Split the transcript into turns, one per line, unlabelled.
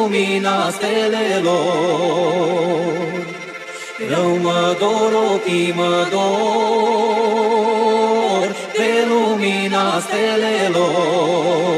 lumina stelelor. Rău mă dor, ochii mă dor De lumina stelelor.